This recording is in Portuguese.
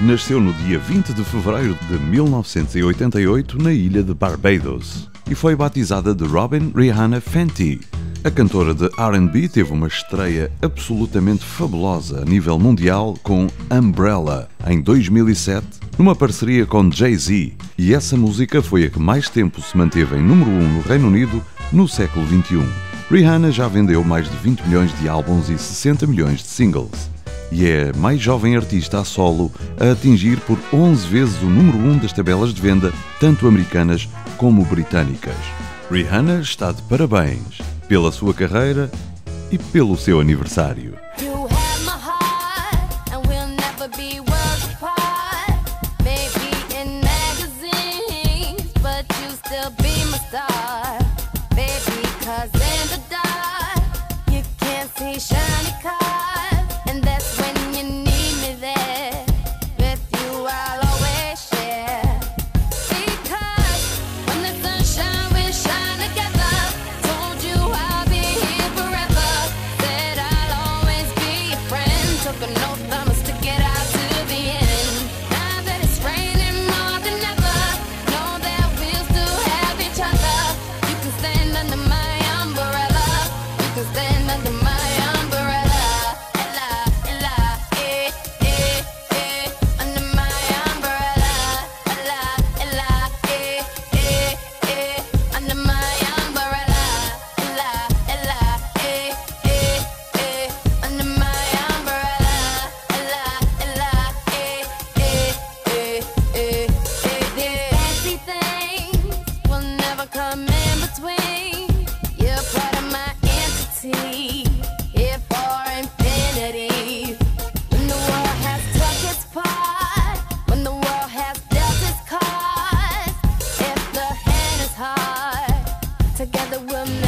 nasceu no dia 20 de fevereiro de 1988 na ilha de Barbados e foi batizada de Robin Rihanna Fenty. A cantora de RB teve uma estreia absolutamente fabulosa a nível mundial com Umbrella em 2007, numa parceria com Jay-Z, e essa música foi a que mais tempo se manteve em número 1 no Reino Unido no século XXI. Rihanna já vendeu mais de 20 milhões de álbuns e 60 milhões de singles. E é a mais jovem artista a solo a atingir por 11 vezes o número 1 das tabelas de venda, tanto americanas como britânicas. Rihanna está de parabéns pela sua carreira e pelo seu aniversário. Never together we'll